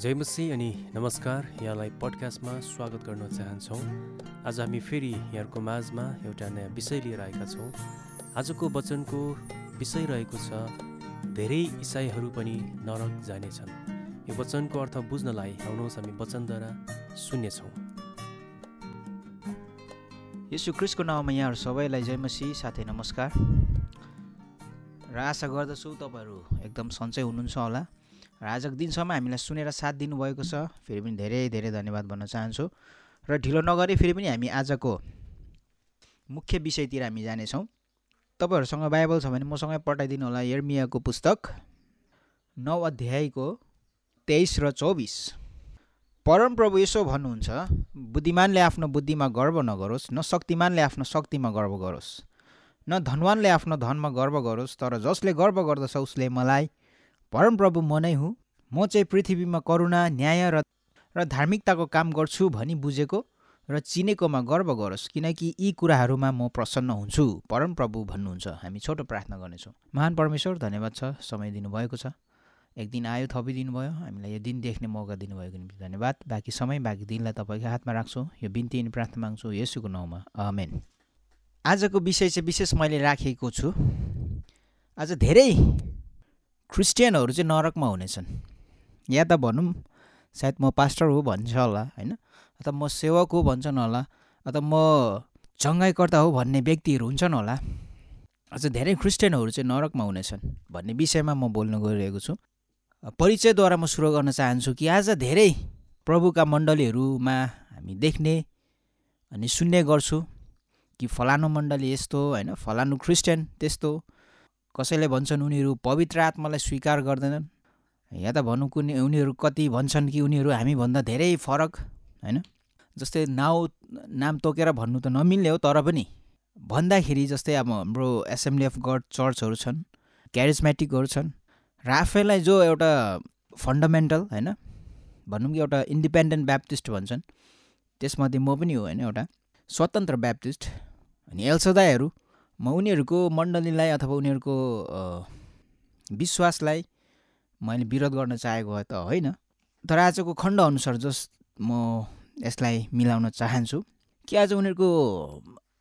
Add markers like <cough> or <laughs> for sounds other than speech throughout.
जयमसी अनि नमस्कार। यहाँलाई पडकास्टमा स्वागत गर्न चाहन्छौँ। आज हामी फेरि यहाँहरूको माझमा एउटा नयाँ विषय लिएर आएका छौँ। आजको वचनको विषय रहेको छ धेरै इसाईहरू पनि नरक जानेछन्। यो वचनको अर्थ बुझ्नलाई आउनुहोस् हामी वचनद्वारा सुन्नेछौँ। यसु क्रिस्टको नाउँमा यहाँहरू सबैलाई जयमसी साथै नमस्कार। र आशा गर्दछु तपाईँहरू एकदम सन्चै हुनुहुन्छ होला। र आजको दिनसम्म हामीलाई सुनेर साथ दिनुभएको छ। फेरि पनि धेरै धेरै धन्यवाद भन्न चाहन्छु। र ढिलो नगरी फेरि पनि हामी आजको मुख्य विषयतिर हामी जानेछौँ। तपाईँहरूसँग बाइबल छ भने मसँगै पठाइदिनु होला यर्मियाको पुस्तक नौ अध्यायको तेइस र चौबिस। परमप्रभु यसो भन्नुहुन्छ बुद्धिमानले आफ्नो बुद्धिमा गर्व नगरोस् न शक्तिमानले आफ्नो शक्तिमा गर्व गरोस् न धनवानले आफ्नो धनमा गर्व गरोस् तर जसले गर्व गर्दछ उसले मलाई परमप्रभु म नै हुँ। म चाहिँ पृथ्वीमा करुणा न्याय र र धार्मिकताको काम गर्छु भनी बुझेको र चिनेकोमा गर्व गरोस् किनकि यी कुराहरूमा म प्रसन्न हुन्छु। परमप्रभु भन्नुहुन्छ। हामी छोटो प्रार्थना गर्नेछौँ। महान परमेश्वर धन्यवाद छ। समय दिनुभएको छ। एक दिन आयो थपिदिनु भयो। हामीलाई यो दिन देख्ने मौका दिनुभएको निम्ति धन्यवाद। बाँकी समय बाँकी दिनलाई तपाईँको हातमा राख्छु। यो बिन्ती अनि प्रार्थना माग्छु। यसुको नाउँमा। आमेन। आजको विषय चाहिँ विशेष मैले राखेको छु। आज धेरै क्रिस्चियनहरू चाहिँ नरकमा हुनेछन्। या त भनौँ सायद म पास्टर हो भन्छ होला होइन? अथवा म सेवक हो भन्छन् होला अथवा म चङ्गाइकर्ता हो भन्ने व्यक्तिहरू हुन्छन् होला। अझ धेरै क्रिस्चियनहरू चाहिँ नरकमा हुनेछन् भन्ने विषयमा म बोल्न गइरहेको छु। परिचयद्वारा म सुरु गर्न चाहन्छु कि आज धेरै प्रभुका मण्डलीहरूमा हामी देख्ने अनि सुन्ने गर्छु कि फलानु मण्डली यस्तो होइन? फलानु क्रिस्चियन त्यस्तो कसैले भन्छन् उनीहरू पवित्र आत्मालाई स्वीकार गर्दैनन्। या त भनौँ कुनै उनीहरू कति भन्छन् कि उनीहरू हामीभन्दा धेरै फरक? होइन? जस्तै नाउ नाम तोकेर भन्नु त नमिल्ने हो तर पनि। भन्दाखेरि जस्तै अब हाम्रो एसेम्ब्ली अफ गड चर्चहरू छन् क्यारिजमेटिकहरू छन् र आफैलाई जो एउटा फन्डामेन्टल होइन? भनौँ कि एउटा इन्डिपेन्डेन्ट ब्याप्टिस्ट भन्छन्। त्यसमध्ये म पनि हो होइन? एउटा स्वतन्त्र ब्याप्टिस्ट। अनि एल्सदाईहरू। म उनीहरूको मण्डलीलाई अथवा उनीहरूको विश्वासलाई मैले विरोध गर्न चाहेको त होइन। तर आजको खण्डअनुसार जस म यसलाई मिलाउन चाहन्छु कि आज उनीहरूको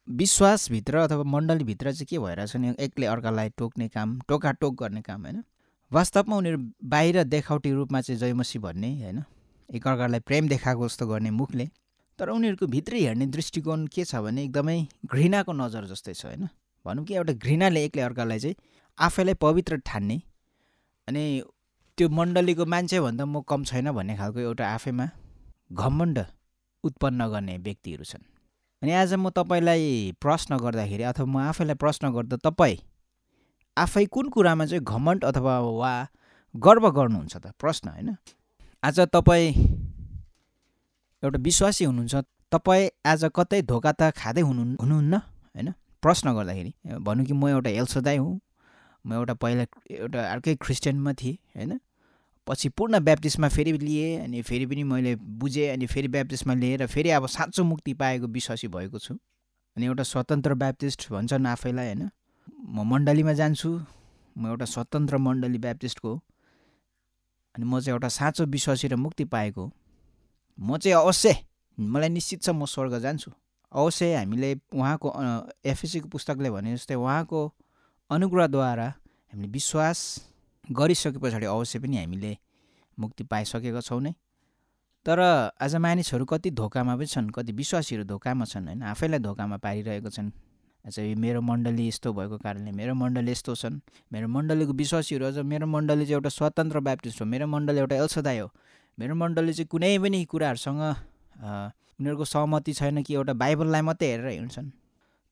विश्वासभित्र अथवा मण्डलीभित्र चाहिँ के भइरहेछ भने एकले अर्कालाई टोक्ने काम टोकाटोक गर्ने काम होइन। वास्तवमा उनीहरू बाहिर देखावटी रूपमा चाहिँ जयमसी भन्ने होइन एकअर्कालाई प्रेम देखाएको जस्तो गर्ने मुखले। तर उनीहरूको भित्रै हेर्ने दृष्टिकोण के छ भने एकदमै घृणाको नजर जस्तै छ होइन। भनौँ कि एउटा घृणाले एकले अर्कालाई चाहिँ आफैलाई पवित्र ठान्ने। अनि त्यो मण्डलीको मान्छेभन्दा म कम छैन भन्ने खालको एउटा आफैमा घमण्ड उत्पन्न गर्ने व्यक्तिहरू छन्। अनि आज म तपाईँलाई प्रश्न गर्दाखेरि अथवा म आफैलाई प्रश्न गर्दा तपाईँ आफै कुन कुरामा चाहिँ घमण्ड अथवा वा गर्व गर्नुहुन्छ त? प्रश्न होइन? आज तपाईँ एउटा विश्वासी हुनुहुन्छ तपाईँ आज कतै धोका त खाँदै हुनु हुनुहुन्न होइन? प्रश्न गर्दाखेरि भनौँ कि म एउटा एल्सदाई हुँ म एउटा पहिला एउटा अर्कै क्रिस्चियनमा थिएँ होइन? पछि पूर्ण ब्याप्टिस्टमा फेरि लिएँ अनि फेरि पनि मैले बुझेँ अनि फेरि ब्याप्टिस्टमा लिएर फेरि अब साँचो मुक्ति पाएको विश्वासी भएको छु। अनि एउटा स्वतन्त्र ब्याप्टिस्ट भन्छन् आफैलाई होइन? म मण्डलीमा जान्छु म एउटा स्वतन्त्र मण्डली ब्याप्टिस्टको अनि म चाहिँ एउटा साँचो विश्वासी र मुक्ति पाएको म चाहिँ अवश्य मलाई निश्चित छ म स्वर्ग जान्छु। अवश्य हामीले उहाँको एफएसीको पुस्तकले भने जस्तै उहाँको अनुग्रहद्वारा हामीले विश्वास गरिसके पछाडि अवश्य पनि हामीले मुक्ति पाइसकेका छौँ नै। तर आज मानिसहरू कति धोकामा पनि छन् कति विश्वासीहरू धोकामा छन् होइन? आफैलाई धोकामा पारिरहेको छन्। आज मेरो मण्डली यस्तो भएको कारणले मेरो मण्डली यस्तो छन् मेरो मण्डलीको विश्वासीहरू अझ मेरो मण्डली चाहिँ एउटा स्वतन्त्र ब्याप्टिस्ट हो मेरो मण्डली एउटा एल्सदाय हो। मेरो मण्डली चाहिँ कुनै पनि कुराहरूसँग उनीहरूको सहमति छैन कि एउटा बाइबललाई मात्रै हेरेर हिँड्छन्।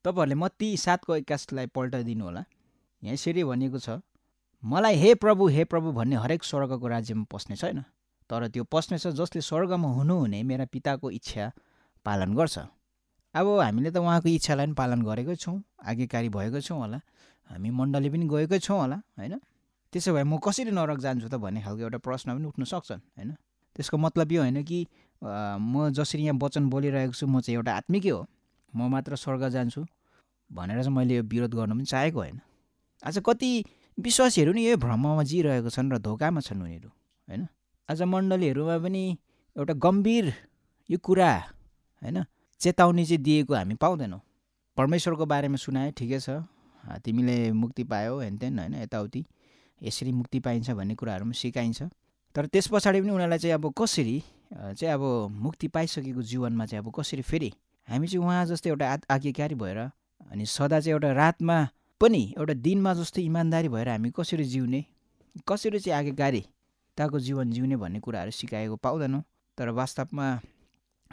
तपाईँहरूले मत्ती सातको एक्कासलाई पल्टाइदिनु होला। यहाँ यसरी भनिएको छ मलाई हे प्रभु हे प्रभु भन्ने हरेक स्वर्गको राज्यमा पस्ने छैन। तर त्यो पस्नेछ जसले स्वर्गमा हुनुहुने मेरा पिताको इच्छा पालन गर्छ। अब हामीले त उहाँको इच्छालाई पनि पालन गरेकै छौँ आज्ञाकारी भएकै छौँ होला। हामी मण्डली पनि गएकै छौँ होला होइन? त्यसो भए म कसरी नरक जान्छु त भन्ने खालको एउटा प्रश्न पनि उठ्न सक्छन् होइन? त्यसको मतलब यो होइन कि म जसरी यहाँ वचन बोलिरहेको छु म चाहिँ एउटा आत्मिकै हो। म मात्र स्वर्ग जान्छु भनेर चाहिँ मैले यो विरोध गर्न पनि चाहेको होइन। आज कति विश्वासीहरू नि यही भ्रममा जिरहेको छन् र धोकामा छन् उनीहरू होइन? आज मण्डलीहरूमा पनि एउटा गम्भीर यो कुरा होइन? चेतावनी चाहिँ दिएको हामी पाउँदैनौँ। परमेश्वरको बारेमा सुनायो ठिकै छ। तिमीले मुक्ति पायो हेनतेन होइन? यताउति। यसरी मुक्ति पाइन्छ भन्ने कुराहरू पनि सिकाइन्छ। तर त्यस पछाडि पनि उनीहरूलाई चाहिँ अब कसरी चाहिँ अब मुक्ति पाइसकेको जीवनमा चाहिँ अब कसरी फेरि? हामी चाहिँ उहाँ जस्तै एउटा आज्ञाकारी भएर अनि सदा चाहिँ एउटा रातमा पनि एउटा दिनमा जस्तो इमान्दारी भएर हामी कसरी जिउने? कसरी चाहिँ आज्ञाकारिताको जीवन जिउने भन्ने कुराहरू सिकाएको पाउँदैनौँ। तर वास्तवमा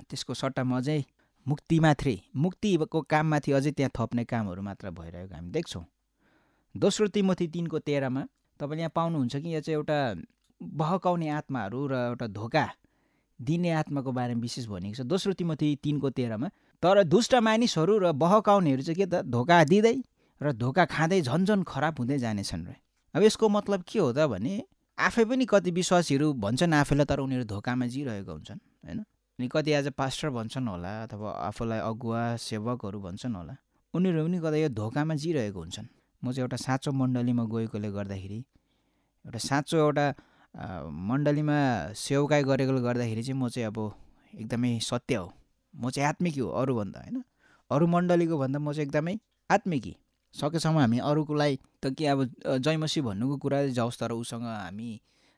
त्यसको सट्टामा अझै मुक्ति मात्रै मुक्तिको काममाथि अझै त्यहाँ थप्ने कामहरू मात्र भइरहेको हामी देख्छौँ। दोस्रो तिमोथी तिनको तेह्रमा तपाईँले यहाँ पाउनुहुन्छ कि? यहाँ चाहिँ एउटा बहकाउने आत्माहरू र एउटा धोका दिने आत्माको बारेमा विशेष भनिएको छ। दोस्रो तिमोथी तिनको तेह्रमा तर दुष्ट मानिसहरू र बहकाउनेहरू चाहिँ के त धोका दिँदै र धोका खाँदै झन्झन खराब हुँदै जानेछन् रे। अब यसको मतलब के हो त भने आफै पनि कति विश्वासीहरू भन्छन् आफैलाई तर उनीहरू धोकामा जिरहेको हुन्छन् होइन? अनि कति आज पास्टर भन्छन् होला अथवा आफूलाई अगुवा सेवकहरू भन्छन् होला उनीहरू पनि कतै यो धोकामा जिरहेको हुन्छन्। म चाहिँ एउटा साँचो मण्डलीमा गएकोले गर्दाखेरि एउटा साँचो एउटा मण्डलीमा सेवकाई गरेकोले गर्दाखेरि चाहिँ म चाहिँ अब एकदमै सत्य हो। म चाहिँ आत्मिकी हो अरूभन्दा होइन? अरू मण्डलीको भन्दा म चाहिँ एकदमै आत्मिकी। सकेसम्म हामी अरूकोलाई त के अब जयमसी भन्नुको कुरा जाओस् तर उसँग हामी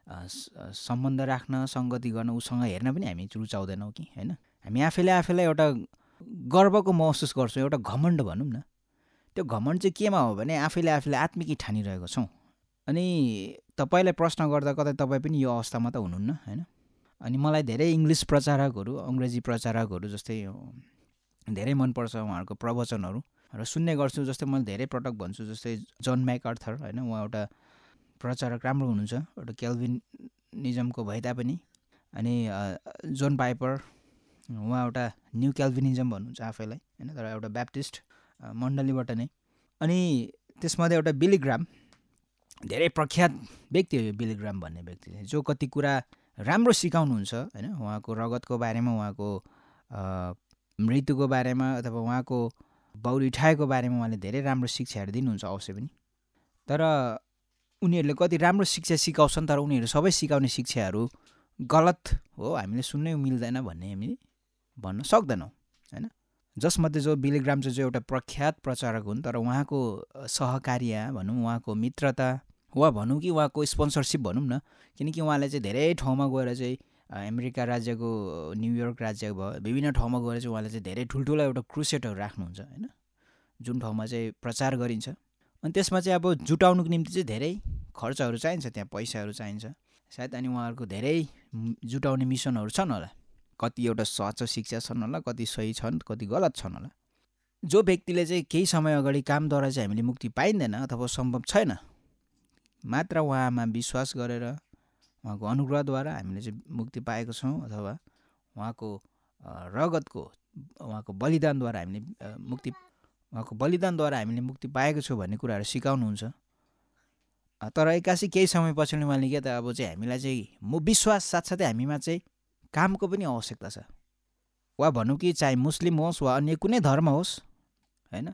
सम्बन्ध राख्न सङ्गति गर्न उसँग हेर्न पनि हामी रुचाउँदैनौँ कि होइन? हामी आफैले आफैलाई एउटा गर्वको महसुस गर्छौँ एउटा घमण्ड भनौँ न। त्यो घमण्ड चाहिँ केमा हो भने आफैले आफैले आत्मिकी ठानिरहेको छौँ। अनि तपाईँलाई प्रश्न गर्दा कतै तपाईँ पनि यो अवस्थामा त हुनुहुन्न होइन? अनि मलाई धेरै इङ्ग्लिस प्रचारकहरू अङ्ग्रेजी प्रचारकहरू जस्तै धेरै मनपर्छ उहाँहरूको प्रवचनहरू। र सुन्ने गर्छु जस्तै मैले धेरै पटक भन्छु जस्तै जन म्याकअर्थर होइन? उहाँ एउटा प्रचारक राम्रो हुनुहुन्छ एउटा क्याल्भिनिजमको भए तापनि अनि जोन पाइपर उहाँ एउटा न्यु क्याल्भिनिजम भन्नुहुन्छ आफैलाई होइन? तर एउटा ब्याप्टिस्ट मण्डलीबाट नै। अनि त्यसमध्ये एउटा बिलिग्राम धेरै प्रख्यात व्यक्ति हो बिलिग्राम भन्ने व्यक्ति। जो कति कुरा राम्रो सिकाउनुहुन्छ होइन उहाँको रगतको बारेमा उहाँको मृत्युको बारेमा अथवा उहाँको बौरी उठाएको बारेमा उहाँले धेरै राम्रो शिक्षाहरू दिनुहुन्छ अवश्य पनि। तर उनीहरूले कति राम्रो शिक्षा सिकाउँछन् तर उनीहरू सबै सिकाउने शिक्षाहरू गलत हो हामीले सुन्नै मिल्दैन भन्ने हामी भन्न सक्दैनौँ होइन। जसमध्ये जो बिलिग्राम चाहिँ जो एउटा प्रख्यात प्रचारक हुन् तर उहाँको सहकार्य भनौँ उहाँको मित्रता वा भनौँ कि उहाँको स्पोन्सरसिप भनौँ न किनकि उहाँले चाहिँ धेरै ठाउँमा गएर चाहिँ अमेरिका राज्यको न्युयोर्क राज्य भयो विभिन्न ठाउँमा गएर चाहिँ उहाँले चाहिँ धेरै ठुल्ठुलो एउटा क्रुसेटहरू राख्नुहुन्छ होइन? जुन ठाउँमा चाहिँ प्रचार गरिन्छ। अनि त्यसमा चाहिँ अब जुटाउनुको निम्ति चाहिँ धेरै खर्चहरू चाहिन्छ त्यहाँ पैसाहरू चाहिन्छ। सायद अनि उहाँहरूको धेरै जुटाउने मिसनहरू छन् होला। कति एउटा साँचो शिक्षा छन् होला कति सही छन् कति गलत छन् होला। जो व्यक्तिले चाहिँ केही समय अगाडि कामद्वारा चाहिँ हामीले मुक्ति पाइँदैन अथवा सम्भव छैन मात्र उहाँमा विश्वास गरेर उहाँको अनुग्रहद्वारा हामीले चाहिँ मुक्ति पाएको छौँ अथवा उहाँको रगतको उहाँको बलिदानद्वारा हामीले मुक्ति उहाँको बलिदानद्वारा हामीले मुक्ति पाएको छौँ भन्ने कुराहरू सिकाउनुहुन्छ। तर एक्कासी केही समय पछाडि उहाँले के त अब चाहिँ हामीलाई चाहिँ म विश्वास साथसाथै हामीमा चाहिँ कामको पनि आवश्यकता छ। वा भनौँ कि चाहे मुस्लिम होस् वा अन्य कुनै धर्म होस् होइन?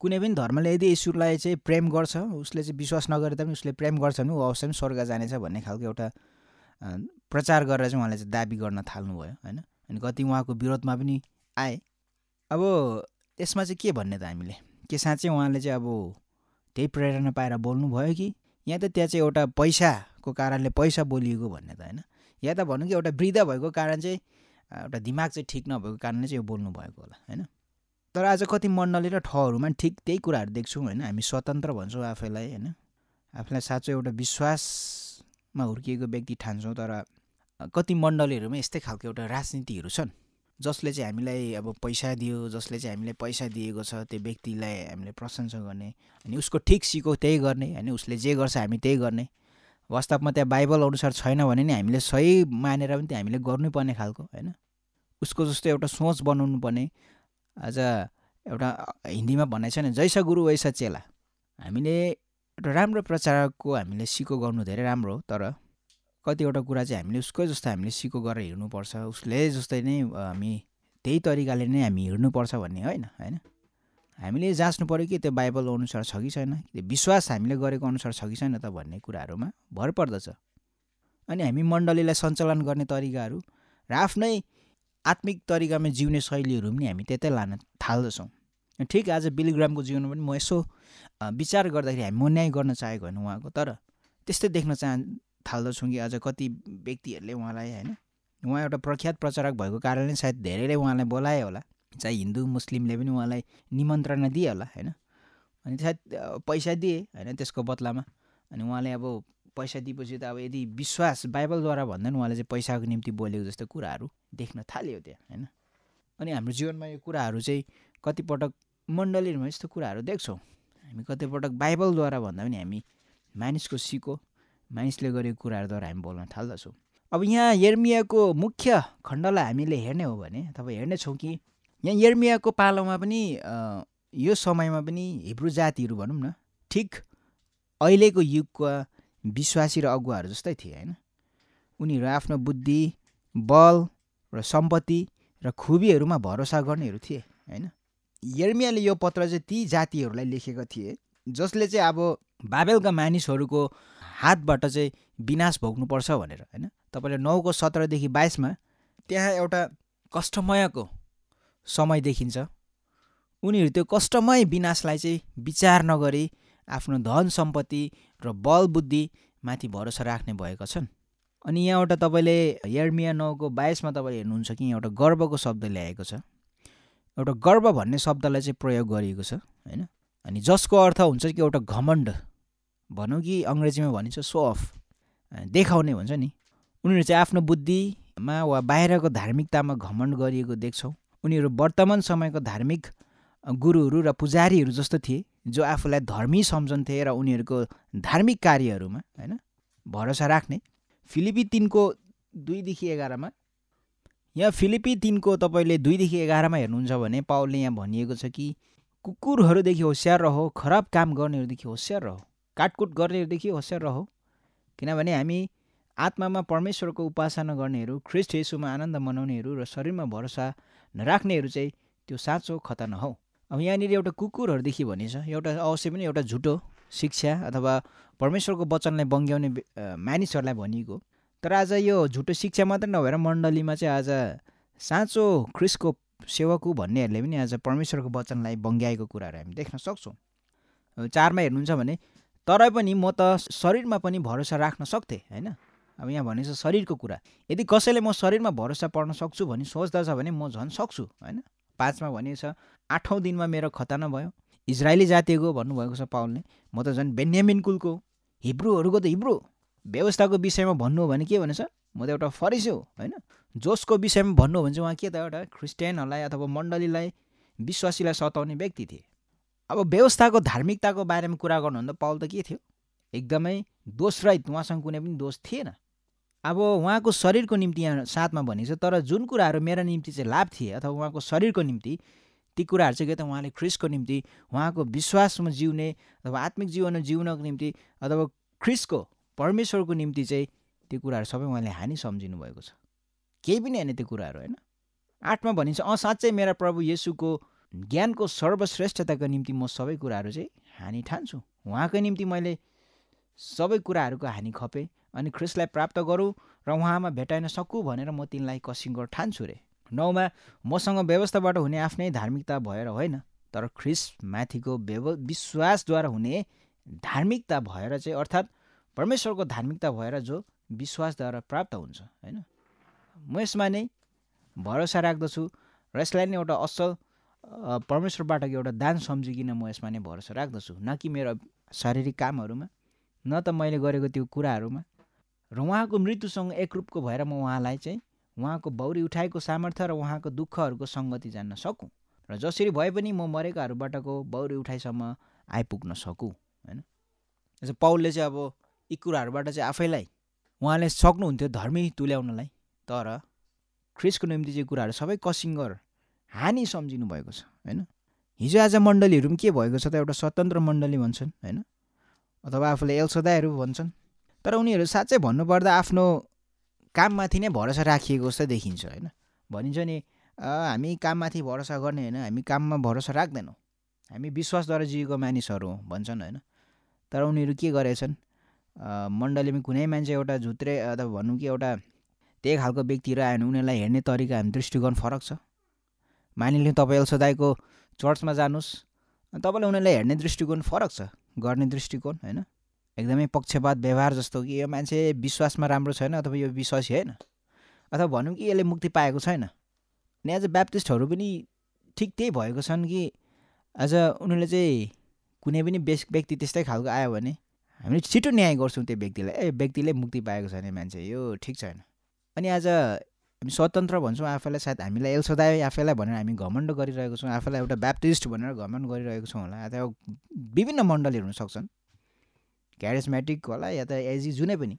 कुनै पनि धर्मले यदि ईश्वरलाई चाहिँ प्रेम गर्छ उसले चाहिँ विश्वास नगरे तापनि उसले प्रेम गर्छ भने ऊ अवश्य पनि स्वर्ग जानेछ भन्ने खालको एउटा प्रचार गरेर चाहिँ उहाँले चाहिँ दाबी गर्न थाल्नुभयो होइन? अनि कति उहाँको विरोधमा पनि आए। अब यसमा चाहिँ के भन्ने त हामीले? के साँच्चै उहाँले चाहिँ अब त्यही प्रेरणा पाएर बोल्नुभयो कि? यहाँ त त्यहाँ चाहिँ एउटा पैसाको कारणले पैसा बोलिएको भन्ने त होइन? या त भनौँ कि एउटा वृद्ध भएको कारण चाहिँ एउटा दिमाग चाहिँ ठिक नभएको कारणले चाहिँ यो बोल्नु भएको होला होइन? तर आज कति मण्डली र ठाउँहरूमा ठिक त्यही कुराहरू देख्छौँ होइन? हामी स्वतन्त्र भन्छौँ आफैलाई होइन? आफूलाई साँचो एउटा विश्वासमा हुर्किएको व्यक्ति ठान्छौँ तर कति मण्डलीहरूमा यस्तै खालको एउटा राजनीतिहरू छन् जसले चाहिँ हामीलाई अब पैसा दियो जसले चाहिँ हामीलाई पैसा दिएको छ त्यो व्यक्तिलाई हामीले प्रशंसा गर्ने अनि उसको ठिक सिको त्यही गर्ने होइन? उसले जे गर्छ हामी त्यही गर्ने। वास्तवमा त्यहाँ बाइबल अनुसार छैन भने नि हामीले सही मानेर पनि त्यहाँ हामीले गर्नुपर्ने खालको होइन? उसको जस्तो एउटा सोच बनाउनु पर्ने आज एउटा हिन्दीमा भनाइ छैन जैसा गुरु वैसा चेला। हामीले एउटा राम्रो प्रचारकको हामीले सिको गर्नु धेरै राम्रो हो तर कतिवटा कुरा चाहिँ हामीले उसकै जस्तो हामीले सिको गरेर हिँड्नुपर्छ। उसले जस्तै नै हामी त्यही तरिकाले नै हामी हिँड्नुपर्छ भन्ने होइन? होइन? हामीले जाँच्नु पऱ्यो कि त्यो बाइबल अनुसार छ कि छैन? विश्वास हामीले गरेको अनुसार छ कि छैन त भन्ने कुराहरूमा भर पर्दछ। अनि हामी मण्डलीलाई सञ्चालन गर्ने तरिकाहरू र आफ्नै आत्मिक तरिकामा जिउने शैलीहरू पनि हामी त्यतै लान थाल्दछौँ। ठिक आज बिलिग्रामको जीवनमा पनि म यसो विचार गर्दाखेरि हामी मन्याय गर्न चाहेको होइन उहाँको तर त्यस्तै देख्न चाह थाल्दछौँ कि आज कति व्यक्तिहरूले उहाँलाई होइन उहाँ एउटा प्रख्यात प्रचारक भएको कारणले सायद धेरैले उहाँलाई बोलाए होला। चाहे हिन्दू मुस्लिमले पनि उहाँलाई निमन्त्रणा दिए होला होइन? अनि सायद पैसा दिए होइन त्यसको बदलामा। अनि उहाँले अब पैसा दिएपछि त अब यदि विश्वास बाइबलद्वारा भन्दा पनि उहाँले चाहिँ पैसाको निम्ति बोलेको जस्तो कुराहरू देख्न थाल्यो त्यहाँ होइन? अनि हाम्रो जीवनमा यो कुराहरू चाहिँ कतिपटक मण्डलीहरूमा यस्तो कुराहरू देख्छौँ। हामी कतिपटक बाइबलद्वारा भन्दा पनि हामी मानिसको सिको मानिसले गरेको कुराहरूद्वारा हामी बोल्न थाल्दछौँ। अब यहाँ यर्मियाको मुख्य खण्डलाई हामीले हेर्ने हो भने अथवा हेर्नेछौँ कि यहाँ यर्मियाको पालोमा पनि यो समयमा पनि हिब्रू जातिहरू भनौँ न ठिक अहिलेको युगका विश्वासी र अगुवाहरू जस्तै थिए होइन? उनीहरू आफ्नो बुद्धि बल र सम्पत्ति र खुबीहरूमा भरोसा गर्नेहरू थिए होइन? यर्मियाले यो पत्र चाहिँ ती जातिहरूलाई लेखेका थिए जसले चाहिँ अब बाबेलका मानिसहरूको हातबाट चाहिँ विनाश भोग्नुपर्छ भनेर होइन? तपाईँले नौको सत्रदेखि बाइसमा त्यहाँ एउटा कष्टमयको समय देखिन्छ। उनीहरू त्यो कष्टमय विनाशलाई चाहिँ विचार नगरी आफ्नो धन सम्पत्ति र बल बुद्धिमाथि भरोसा राख्ने भएका छन्। अनि यहाँ एउटा तपाईँले यर्मिया नौको बाइसमा तपाईँले हेर्नुहुन्छ कि एउटा गर्वको शब्द ल्याएको छ। एउटा गर्व भन्ने शब्दलाई चाहिँ प्रयोग गरिएको छ होइन? अनि जसको अर्थ हुन्छ कि एउटा घमण्ड भनौँ कि अङ्ग्रेजीमा भनिन्छ सो अफ देखाउने भन्छ नि। उनीहरू चाहिँ आफ्नो बुद्धिमा वा बाहिरको धार्मिकतामा घमण्ड गरिएको देख्छौँ। उनीहरू वर्तमान समयको धार्मिक गुरुहरू र पुजारीहरू जस्तो थिए जो आफूलाई धर्मी सम्झन्थे र उनीहरूको धार्मिक कार्यहरूमा होइन भरोसा राख्ने। फिलिपी तिनको दुईदेखि एघारमा यहाँ फिलिपी तिनको तपाईँले दुईदेखि एघारमा हेर्नुहुन्छ भने पावलले यहाँ भनिएको छ कि कुकुरहरूदेखि होसियार रह खराब काम गर्नेहरूदेखि होसियार रह काटकुट गर्नेहरूदेखि होसियार रह। किनभने हामी आत्मामा परमेश्वरको उपासना गर्नेहरू ख्रिस्ट यसुमा आनन्द मनाउनेहरू र शरीरमा भरोसा नराख्नेहरू चाहिँ त्यो साँचो खतना हौ अब यहाँनिर एउटा कुकुरहरूदेखि भनिन्छ एउटा अवश्य पनि एउटा झुटो शिक्षा अथवा परमेश्वरको वचनलाई बङ्ग्याउने मानिसहरूलाई भनिएको। तर आज यो झुटो शिक्षा मात्रै नभएर मण्डलीमा चाहिँ आज साँचो ख्रिसको सेवकु भन्नेहरूले पनि आज परमेश्वरको वचनलाई बङ्ग्याएको कुराहरू हामी देख्न सक्छौँ। चारमा हेर्नुहुन्छ भने तरै पनि म त शरीरमा पनि भरोसा राख्न सक्थेँ होइन? अब यहाँ भनेको छ शरीरको कुरा। यदि कसैले म शरीरमा भरोसा पर्न सक्छु भनी सोच्दछ भने म झन् सक्छु होइन? पाँचमा भनिएको छ आठौँ दिनमा मेरो खतना भयो इजरायली जातिको भन्नुभएको छ पाउलले। म त झन् बेन्यामिन कुलको हिब्रूहरूको त हिब्रू। व्यवस्थाको विषयमा भन्नु हो भने के भनेछ? म त एउटा फरिसी हो होइन? जोसको विषयमा भन्नु हो भने चाहिँ उहाँ के त एउटा क्रिस्चियनहरूलाई अथवा मण्डलीलाई विश्वासीलाई सताउने व्यक्ति थिए। अब व्यवस्थाको धार्मिकताको बारेमा कुरा गर्नुभन्दा पाउल त के थियो? एकदमै दोषरहित उहाँसँग कुनै पनि दोष थिएन। अब उहाँको शरीरको निम्ति यहाँ साथमा भनेको छ तर जुन कुराहरू मेरा निम्ति चाहिँ लाभ थिए अथवा उहाँको शरीरको निम्ति ती कुराहरू चाहिँ के त उहाँले ख्रिसको निम्ति उहाँको विश्वासमा जिउने अथवा आत्मिक जीवनमा जिउनको निम्ति अथवा ख्रिसको परमेश्वरको निम्ति चाहिँ त्यो कुराहरू सबै उहाँले हानि सम्झिनु भएको छ। केही पनि होइन त्यो कुराहरू होइन? आठमा भनिन्छ अँ साँच्चै मेरा प्रभु येसुको ज्ञानको सर्वश्रेष्ठताको निम्ति म सबै कुराहरू चाहिँ हानि ठान्छु। उहाँकै निम्ति मैले सबै कुराहरूको हानि खपेँ। अनि ख्रिसलाई प्राप्त गरौँ र उहाँमा भेटाइन सकु भनेर म तिनलाई कसिङ्गर ठान्छु रे। नौमा मसँग व्यवस्थाबाट हुने आफ्नै धार्मिकता भएर होइन तर ख्रिस माथिको व्यव विश्वासद्वारा हुने धार्मिकता भएर चाहिँ अर्थात् परमेश्वरको धार्मिकता भएर जो विश्वासद्वारा प्राप्त हुन्छ होइन? म यसमा नै भरोसा राख्दछु र यसलाई नै एउटा असल परमेश्वरबाट एउटा दान सम्झिकन म यसमा नै भरोसा राख्दछु न कि मेरो शारीरिक कामहरूमा न त मैले गरेको त्यो कुराहरूमा। र उहाँको मृत्युसँग एकरूपको भएर म उहाँलाई चाहिँ उहाँको बौरी उठाएको सामर्थ्य र उहाँको दुःखहरूको सङ्गति जान्न सकौँ। र जसरी भए पनि म मरेकाहरूबाटको बौरी उठाइसम्म आइपुग्न सकौँ होइन? पौलले चाहिँ अब यी कुराहरूबाट चाहिँ आफैलाई उहाँले सक्नुहुन्थ्यो धर्मी तुल्याउनलाई तर ख्रिसको निम्ति चाहिँ कुराहरू सबै कसिङ्गर हानि सम्झिनु भएको छ होइन? हिजो आज मण्डलीहरू पनि के भएको छ त एउटा स्वतन्त्र मण्डली भन्छन् होइन? अथवा आफूले एल्सदाहरू भन्छन्। तर उनीहरू साँच्चै भन्नुपर्दा आफ्नो काममाथि नै भरोसा राखिएको जस्तो देखिन्छ होइन? भनिन्छ नि हामी काममाथि भरोसा गर्ने होइन हामी काममा भरोसा राख्दैनौँ। हामी विश्वासद्वारा जिएको मानिसहरू हौँ भन्छन् होइन? तर उनीहरू के गरेछन्? मण्डलीमा कुनै मान्छे एउटा झुत्रे अथवा भनौँ कि एउटा त्यही खालको व्यक्तिहरू आयो भने उनीहरूलाई हेर्ने तरिका हामी दृष्टिकोण फरक छ। मानिलिउँ तपाईँ एल्सोदाईको चर्चमा जानुहोस्। तपाईँलाई उनीहरूलाई हेर्ने दृष्टिकोण फरक छ गर्ने दृष्टिकोण होइन? एकदमै पक्षपात व्यवहार जस्तो कि यो मान्छे विश्वासमा राम्रो छैन अथवा यो विश्वासी होइन। अथवा भनौँ कि यसले मुक्ति पाएको छैन। अनि अ ब्याप्टिस्टहरू पनि ठिक त्यही भएको छन् कि आज उनीहरूले चाहिँ कुनै पनि व्यक्ति त्यस्तै खालको आयो भने हामीले छिटो न्याय गर्छौँ त्यो व्यक्तिलाई। ए व्यक्तिले मुक्ति पाएको छैन मान्छे यो ठिक छैन। अनि आज हामी स्वतन्त्र भन्छौँ आफैलाई सायद हामीलाई एल्सोदाय आफैलाई भनेर हामी घमण्ड गरिरहेको छौँ आफैलाई एउटा ब्याप्टिस्ट भनेर घमण्ड गरिरहेको छौँ होला। अथवा विभिन्न मण्डलीहरू हुन सक्छन् क्यारिस्मेटिक होला या त एजी जुनै पनि।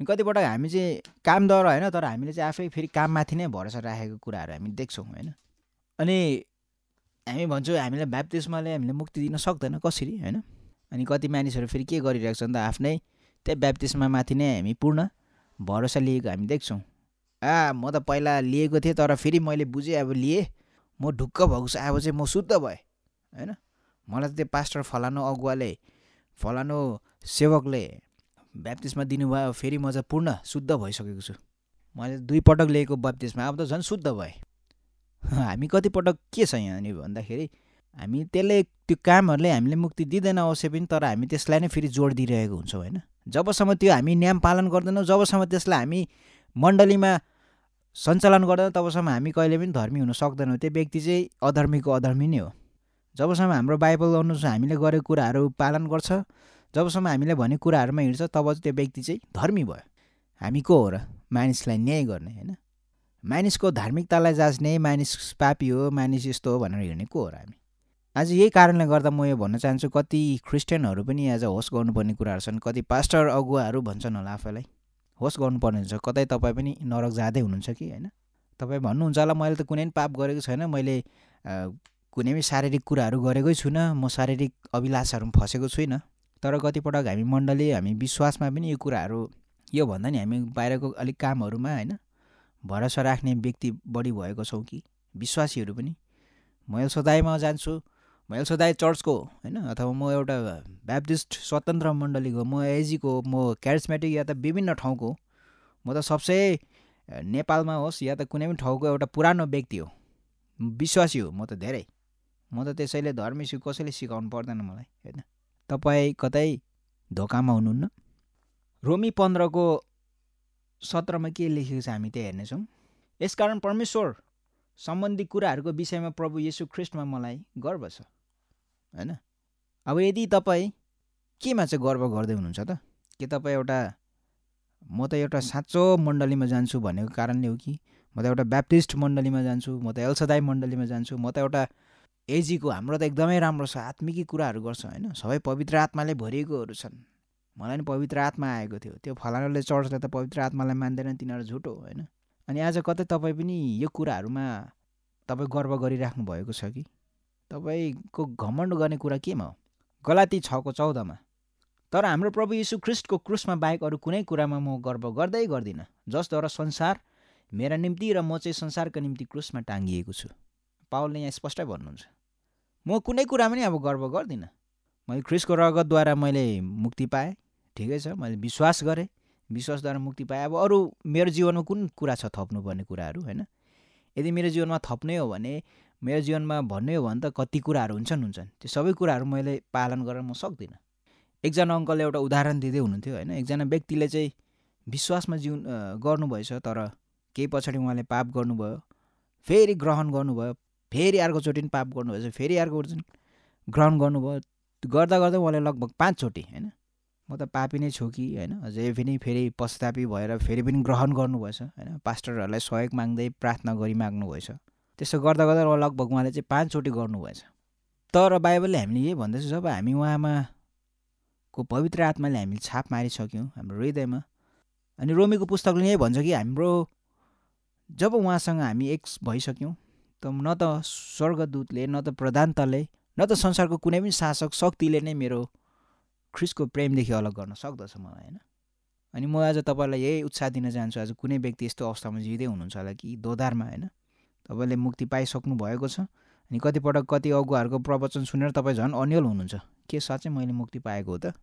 कतिपटक हामी चाहिँ कामद्वारा होइन तर हामीले चाहिँ आफै फेरि काममाथि नै भरोसा राखेको कुराहरू हामी देख्छौँ होइन? अनि हामी भन्छौँ हामीलाई ब्याप्तिस्माले हामीले मुक्ति दिन सक्दैन कसरी होइन? अनि कति मानिसहरू फेरि के गरिरहेको छ त आफ्नै त्यही ब्याप्तिस्मा माथि नै हामी पूर्ण भरोसा लिएको हामी देख्छौँ। आ म त पहिला लिएको थिएँ तर फेरि मैले बुझेँ अब लिएँ। म ढुक्क भएको छु अब चाहिँ म शुद्ध भएँ होइन? मलाई त त्यो पास्टर फलानु अगुवाले फलानु सेवकले ब्याप्तिस्मा दिनुभयो फेरि म चाहिँ पूर्ण शुद्ध भइसकेको छु। मैले दुई पटक लिएको ब्याप्तिस्मा अब त झन् शुद्ध भएँ। <laughs> हामी कतिपटक के छ यहाँ नि भन्दाखेरि हामी त्यसले त्यो कामहरूले हामीले मुक्ति दिँदैन अवश्य पनि तर हामी त्यसलाई नै फेरि जोड दिइरहेको हुन्छौँ होइन? जबसम्म त्यो हामी नियम पालन गर्दैनौँ जबसम्म त्यसलाई हामी मण्डलीमा सञ्चालन गर्दैन तबसम्म हामी कहिले पनि धर्मी हुन सक्दैनौँ। त्यो व्यक्ति चाहिँ अधर्मीको अधर्मी नै हो। जबसम्म हाम्रो बाइबल अनुसार हामीले गरेको कुराहरू पालन गर्छ जबसम्म हामीले भनेको कुराहरूमा हिँड्छ तब चाहिँ त्यो व्यक्ति चाहिँ धर्मी भयो। हामी को हो र? मानिसलाई न्याय गर्ने होइन? मानिसको धार्मिकतालाई जाँच्ने मानिस पापी हो मानिस यस्तो हो भनेर हिँड्ने को हो र हामी? आज यही कारणले गर्दा म यो भन्न चाहन्छु कति क्रिस्चियनहरू पनि आज होस् गर्नुपर्ने कुराहरू छन् कति पास्टर अगुवाहरू भन्छन् होला आफैलाई। होस् गर्नुपर्ने हुन्छ कतै तपाईँ पनि नरक जाँदै हुनुहुन्छ कि होइन? तपाईँ भन्नुहुन्छ होला मैले त कुनै पनि पाप गरेको छैन मैले कुनै पनि शारीरिक कुराहरू गरेकै छुइनँ म शारीरिक अभिलाषाहरूमा फसेको छुइनँ। तर कतिपटक हामी मण्डली हामी विश्वासमा पनि यो कुराहरू यो भन्दा नि हामी बाहिरको अलिक कामहरूमा होइन भरोसा राख्ने व्यक्ति बढी भएको छौँ कि विश्वासीहरू पनि। म एल्सोदाईमा जान्छु म एल्सोदाई चर्चको होइन अथवा म एउटा ब्याप्टिस्ट स्वतन्त्र मण्डलीको म एजीको म क्यारिस्मेटिक या त विभिन्न ठाउँको म त सबसे नेपालमा होस् या त कुनै पनि ठाउँको एउटा पुरानो व्यक्ति हो। विश्वासी हो म त धेरै। म त त्यसैले धर्मी सिक कसैले सिकाउनु पर्दैन मलाई होइन? तपाईँ कतै धोकामा हुनुहुन्न? रोमी पन्ध्रको सत्रमा के लेखेको छ हामी त्यहाँ हेर्नेछौँ। यसकारण परमेश्वर सम्बन्धी कुराहरूको विषयमा प्रभु येशू ख्रिस्टमा मलाई गर्व छ होइन? अब यदि तपाईँ केमा चाहिँ गर्व गर्दै हुनुहुन्छ त? के तपाईँ एउटा म त एउटा साँचो मण्डलीमा जान्छु भनेको कारणले हो कि? म त एउटा ब्याप्टिस्ट मण्डलीमा जान्छु म त एल्सदाई मण्डलीमा जान्छु म त एउटा एजीको हाम्रो त एकदमै राम्रो छ। आत्मिकी कुराहरू गर्छ होइन? सबै पवित्र आत्माले भरिएकोहरू छन्। मलाई नि पवित्र आत्मा आएको थियो। त्यो फलानाले चर्चले त पवित्र आत्मालाई मान्दैन तिनीहरू झुटो होइन? अनि आज कतै तपाईँ पनि यो कुराहरूमा तपाईँ गर्व गरिराख्नु भएको छ कि? तपाईँको घमण्ड गर्ने कुरा केमा हो? गलाती छको चौधमा। तर हाम्रो प्रभु यीशु ख्रिस्टको क्रुसमा बाहेक अरू कुनै कुरामा म गर्व गर्दै गर्दिनँ। जसद्वारा संसार मेरा निम्ति र म चाहिँ संसारको निम्ति क्रुसमा टाङ्गिएको छु। पावलले यहाँ स्पष्टै भन्नुहुन्छ। म कुनै कुरामा नि अब गर्व गर्दिनँ। मैले ख्रिस्टको रगतद्वारा मैले मुक्ति पाएँ ठिकै छ मैले विश्वास गरेँ विश्वासद्वारा मुक्ति पाएँ। अब अरू मेरो जीवनमा कुन कुरा छ थप्नुपर्ने कुराहरू होइन? यदि मेरो जीवनमा थप्नै हो भने मेरो जीवनमा भन्नै हो भने त कति कुराहरू हुन्छन् हुन्छन्। त्यो सबै कुराहरू मैले पालन गरेर म सक्दिनँ। एकजना अङ्कलले एउटा उदाहरण दिँदै हुनुहुन्थ्यो होइन? एकजना व्यक्तिले चाहिँ विश्वासमा जिउ गर्नुभएछ तर केही पछाडि उहाँले पाप गर्नुभयो फेरि ग्रहण गर्नुभयो फेरि अर्कोचोटि पनि पाप गर्नुभएछ फेरि अर्कोचोटि ग्रहण गर्नुभयो गर्दा गर्दा उहाँले लगभग पाँचचोटि होइन? म त पापी नै छु कि होइन? अझै पनि फेरि पश्चातापी भएर फेरि पनि ग्रहण गर्नुभएछ होइन? पास्टरहरूलाई सहयोग माग्दै प्रार्थना गरी माग्नुभएछ। त्यसो गर्दा गर्दा लगभग उहाँले चाहिँ पाँचचोटि गर्नुभएछ। तर बाइबलले हामीले यही भन्दैछ जब हामी उहाँमा को पवित्र आत्माले हामीले छाप मारिसक्यौँ हाम्रो हृदयमा अनि रोमीको पुस्तकले यही भन्छ कि हाम्रो जब उहाँसँग हामी एक भइसक्यौँ त न त स्वर्गदूतले न त प्रधानताले न त संसारको कुनै पनि शासक शक्तिले नै मेरो ख्रिसको प्रेमदेखि अलग गर्न सक्दछ मलाई होइन? अनि म आज तपाईँलाई यही उत्साह दिन चाहन्छु आज कुनै व्यक्ति यस्तो अवस्थामा जिँदै हुनुहुन्छ होला कि दोधारमा होइन? तपाईँले मुक्ति पाइसक्नु भएको छ अनि कतिपटक कति अगुवाहरूको प्रवचन सुनेर तपाईँ झन् अन्यल हुनुहुन्छ। के साँच्चै मैले मुक्ति पाएको हो त?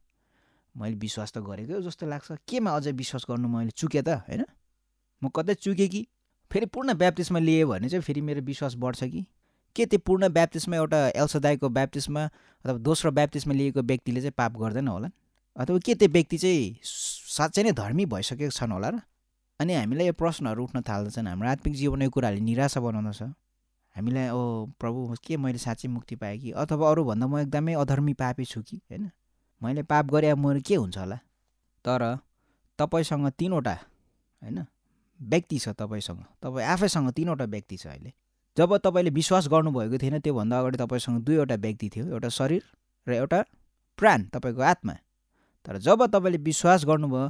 मैले विश्वास त गरेकै जस्तो लाग्छ। केमा अझै विश्वास गर्नु मैले चुकेँ त होइन? म कतै चुकेँ कि? फेरि पूर्ण ब्याप्टिसमा लिएँ भने चाहिँ फेरि मेरो विश्वास बढ्छ कि? के त्यो पूर्ण ब्याप्टिसमा एउटा एल्सदाईको ब्याप्टिसमा अथवा दोस्रो ब्याप्टिसमा लिएको व्यक्तिले चाहिँ पाप गर्दैन होला? अथवा के त्यो व्यक्ति चाहिँ साँच्चै नै धर्मी भइसकेको छन् होला र? अनि हामीलाई यो प्रश्नहरू उठ्न थाल्दछन्। हाम्रो आत्मिक जीवन यो कुराहरूले निराशा बनाउँदछ। हामीलाई ओ प्रभु के मैले साँच्चै मुक्ति पाएँ कि? अथवा अरूभन्दा म एकदमै अधर्मी पापी छु कि? होइन? मैले पाप गरेँ मेरो के हुन्छ होला? तर तपाईँसँग तिनवटा होइन? व्यक्ति छ तपाईँसँग। तपाईँ आफैसँग तिनवटा व्यक्ति छ अहिले। जब तपाईँले विश्वास गर्नुभएको थिएन त्योभन्दा अगाडि तपाईँसँग दुईवटा व्यक्ति थियो एउटा शरीर र एउटा प्राण तपाईँको आत्मा। तर जब तपाईँले विश्वास गर्नुभयो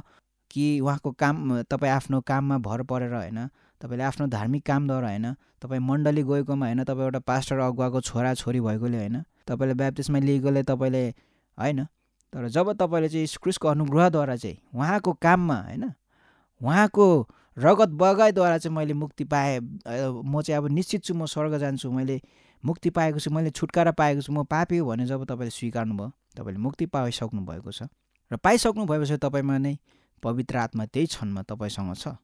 कि उहाँको काम तपाईँ आफ्नो काममा भर परेर होइन तपाईँले आफ्नो धार्मिक कामद्वारा होइन तपाईँ मण्डली गएकोमा होइन तपाईँ एउटा पास्टर अगुवाको छोरा छोरी भएकोले होइन तपाईँले ब्याप्टिसमा लिएकोले तपाईँले होइन तर जब तपाईँले चाहिँ स्क्रिसको अनुग्रहद्वारा चाहिँ उहाँको काममा होइन उहाँको रगत बगाइद्वारा चाहिँ मैले मुक्ति पाएँ। म चाहिँ अब निश्चित छु म स्वर्ग जान्छु। मैले मुक्ति पाएको छु मैले छुटकारा पाएको छु म पापी हो भने जब तपाईँले स्वीकार्नु भयो तपाईँले मुक्ति पाइसक्नु भएको छ। र पाइसक्नु भएपछि तपाईँमा नै पवित्र आत्मा त्यही क्षणमा तपाईँसँग छ।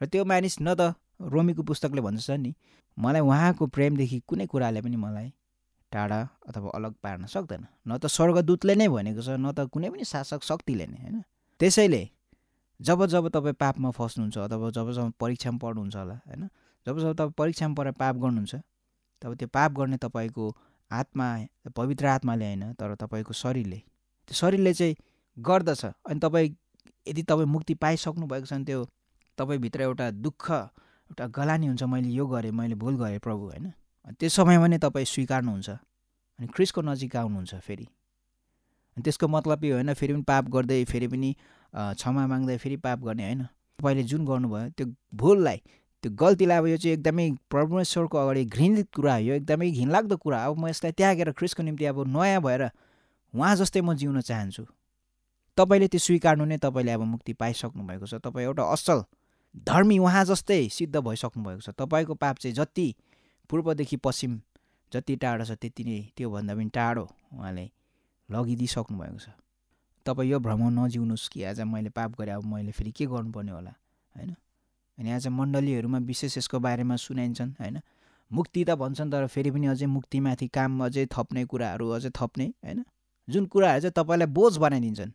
र त्यो मानिस न त रोमीको पुस्तकले भन्छ नि। मलाई उहाँको प्रेमदेखि कुनै कुराले पनि मलाई टाढा अथवा अलग पार्न सक्दैन। न त स्वर्गदूतले नै भनेको छ न त कुनै पनि शासक शक्तिले नै होइन? त्यसैले जब जब तपाईँ पापमा फस्नुहुन्छ अथवा जब जब परीक्षामा पढ्नुहुन्छ होला होइन? जब जब तपाईँ परीक्षामा परेर पाप गर्नुहुन्छ तब त्यो पाप गर्ने तपाईँको आत्मा पवित्र आत्माले होइन तर तपाईँको शरीरले। त्यो शरीरले चाहिँ गर्दछ अनि तपाईँ यदि तपाईँ मुक्ति पाइसक्नु भएको छ भने त्यो तपाईँभित्र एउटा दुःख एउटा गलानी हुन्छ मैले यो गरेँ मैले भुल गरेँ प्रभु होइन? त्यो समयमा नै तपाईँ स्वीकार्नुहुन्छ अनि क्रिसको नजिक आउनुहुन्छ फेरि। अनि त्यसको मतलब यो होइन फेरि पनि पाप गर्दै फेरि पनि क्षमा माग्दै फेरि पाप गर्ने होइन? तपाईँले जुन गर्नुभयो त्यो भुललाई त्यो गल्तीलाई अब यो चाहिँ एकदमै परमेश्वरको अगाडि घृणित कुरा हो यो एकदमै घिनलाग्दो कुरा अब म यसलाई त्यागेर ख्रिसको निम्ति अब नयाँ भएर उहाँ जस्तै म जिउन चाहन्छु। तपाईँले त्यो स्वीकार्नु नै तपाईँले अब मुक्ति पाइसक्नु भएको छ। तपाईँ एउटा असल धर्मी उहाँ जस्तै सिद्ध भइसक्नु भएको छ। तपाईँको पाप चाहिँ जति पूर्वदेखि पश्चिम जति टाढो छ त्यति नै त्योभन्दा पनि टाढो उहाँले लगिदिइसक्नु भएको छ। तपाईँ यो भ्रम नजिउनुहोस् कि आज मैले पाप गरेँ अब मैले फेरि के गर्नुपर्ने होला होइन? अनि आज मण्डलीहरूमा विशेष यसको बारेमा सुनाइन्छन् होइन? मुक्ति त भन्छन् तर फेरि पनि अझै मुक्तिमाथि काम अझै थप्ने कुराहरू अझै थप्ने होइन? जुन कुराहरू चाहिँ तपाईँलाई बोझ बनाइदिन्छन्।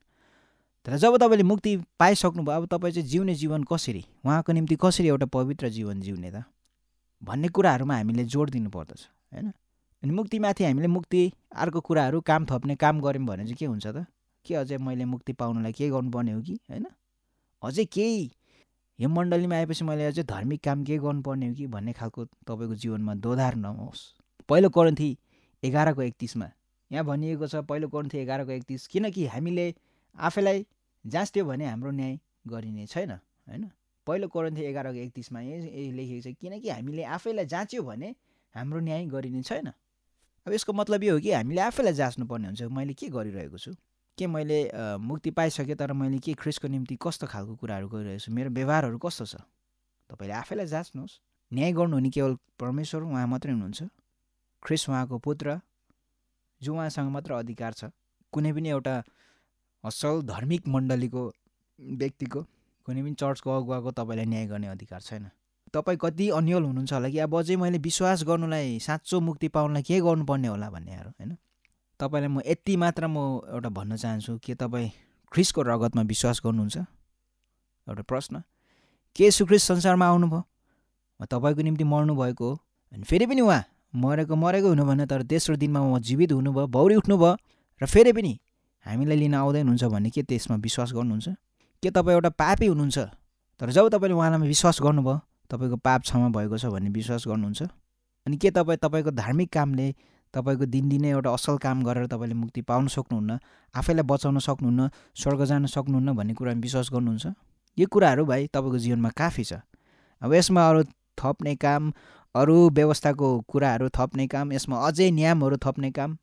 तर जब तपाईँले मुक्ति पाइसक्नुभयो अब तपाईँ चाहिँ जिउने जीवन कसरी? उहाँको निम्ति कसरी एउटा पवित्र जीवन जिउने त? भन्ने कुराहरूमा हामीले जोड दिनु पर्दछ होइन? अनि मुक्तिमाथि हामीले मुक्ति अर्को कुराहरू काम थप्ने काम गऱ्यौँ भने चाहिँ के हुन्छ त? के अझै मैले मुक्ति पाउनलाई के गर्नुपर्ने हो कि होइन? अझै केही यो आएपछि मैले अझै धार्मिक काम के गर्नुपर्ने हो कि भन्ने खालको तपाईँको जीवनमा दोधार नहोस्। पहिलो करणथी एघारको एकतिसमा। यहाँ भनिएको छ पहिलो करणथी एघारको एकतिस किनकि हामीले आफैलाई जाँच्थ्यो भने हाम्रो न्याय गरिने छैन होइन? पहिलो करणथी एघारको एकतिसमा यही लेखेको छ किनकि हामीले आफैलाई जाँच्यो भने हाम्रो न्याय गरिने छैन। अब यसको मतलब यो हो कि हामीले आफैलाई जाँच्नुपर्ने हुन्छ। मैले के गरिरहेको छु? के मैले मुक्ति पाइसकेँ तर मैले के ख्रिसको निम्ति कस्तो खालको कुराहरू गरिरहेको छु? मेरो व्यवहारहरू कस्तो छ? तपाईँले आफैलाई जाँच्नुहोस्। न्याय गर्नु हुने केवल परमेश्वर उहाँ मात्रै हुनुहुन्छ। ख्रिस उहाँको पुत्र जो उहाँसँग मात्र अधिकार छ। कुनै पनि एउटा असल धार्मिक मण्डलीको व्यक्तिको कुनै पनि चर्चको अगुवाको तपाईँलाई न्याय गर्ने अधिकार छैन। तपाईँ कति अन्यल हुनुहुन्छ होला कि? अब अझै मैले विश्वास गर्नुलाई साँचो मुक्ति पाउनलाई के गर्नुपर्ने होला भन्नेहरू होइन? तपाईँलाई म यति मात्र म एउटा भन्न चाहन्छु के तपाईँ ख्रिसको रगतमा विश्वास गर्नुहुन्छ? एउटा प्रश्न। के सुख्रिस संसारमा आउनुभयो? तपाईँको निम्ति मर्नु भएको हो। अनि फेरि पनि उहाँ मरेको मरेको हुनु भने तर तेस्रो दिनमा उहाँ जीवित हुनुभयो बौरी उठ्नुभयो र फेरि पनि हामीलाई लिन आउँदै हुनुहुन्छ भने के त्यसमा विश्वास गर्नुहुन्छ? के तपाईँ एउटा पापी हुनुहुन्छ तर जब तपाईँले उहाँलाई विश्वास गर्नुभयो तपाईँको पाप क्षमा भएको छ भन्ने विश्वास गर्नुहुन्छ? अनि के तपाईँ तपाईँको धार्मिक कामले तपाईँको दिनदिनै एउटा असल काम गरेर तपाईँले मुक्ति पाउन सक्नुहुन्न आफैलाई बचाउन सक्नुहुन्न स्वर्ग जान सक्नुहुन्न भन्ने कुरामा विश्वास गर्नुहुन्छ? यो कुराहरू भाइ तपाईँको जीवनमा काफी छ। अब यसमा अरू थप्ने काम अरू व्यवस्थाको कुराहरू थप्ने काम यसमा अझै नियमहरू थप्ने काम